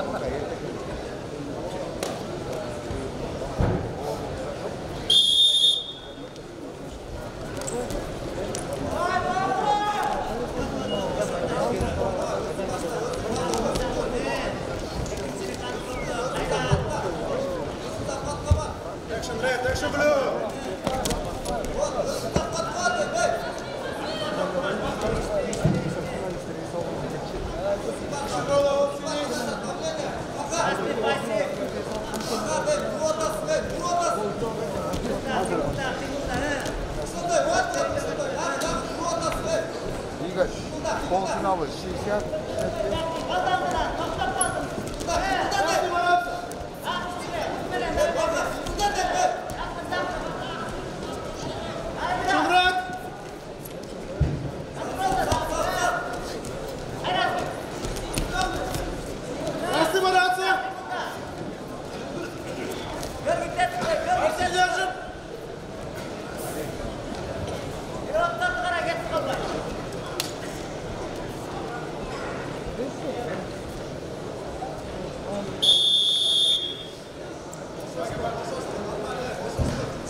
Okay. Koltuğunu alır. Şişer.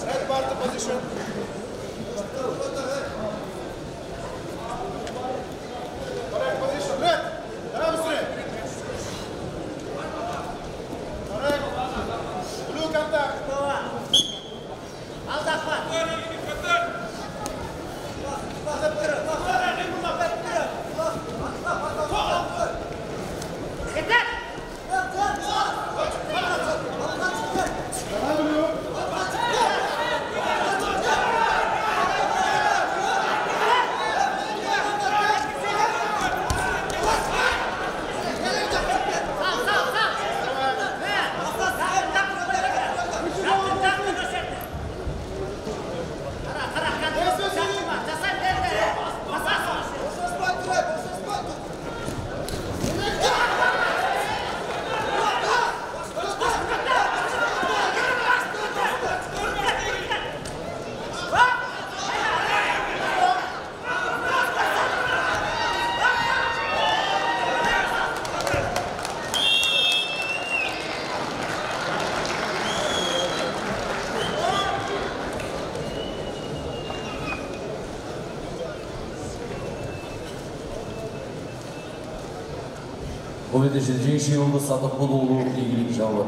Red part position. Овидеше жеңші ұлды сатып бұл ұлы игілік жауы.